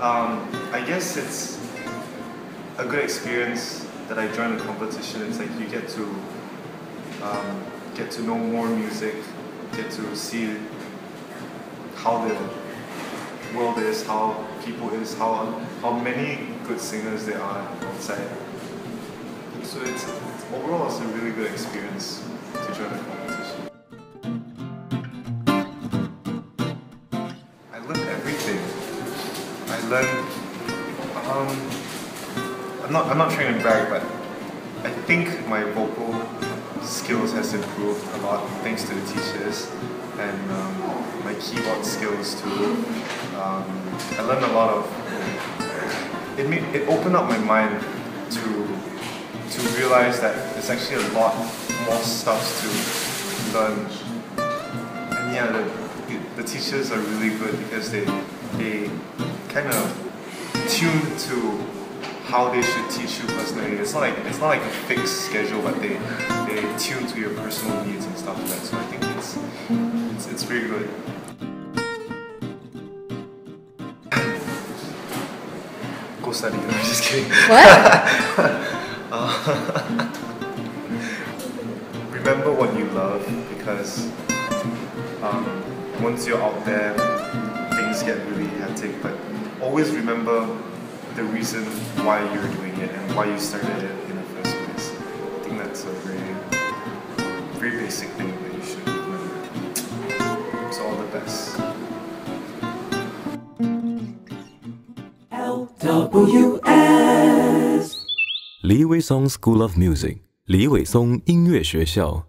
Um, I guess it's a good experience that I joined a competition. It's like you get to um, get to know more music, get to see how the world is, how people is, how how many good singers there are outside. So it's, it's overall it's a really good experience I learned um I'm not I'm not trying to brag but I think my vocal skills has improved a lot thanks to the teachers and um, my keyboard skills too. Um, I learned a lot of it made it opened up my mind to to realize that there's actually a lot more stuff to learn. And yeah, the, the teachers are really good because they they kind of tune to how they should teach you personally. It's not like it's not like a fixed schedule, but they they tune to your personal needs and stuff like that. So I think it's it's, it's very good. Go study. I'm just kidding. What? Uh, remember what you love because um, once you're out there, things get really hectic, but always remember the reason why you're doing it and why you started it in the first place. I think that's a very, very basic thing that you should remember. So all the best. LWS Lee Wei Song School of Music Lee Wei Song Music，李伟松音乐学校。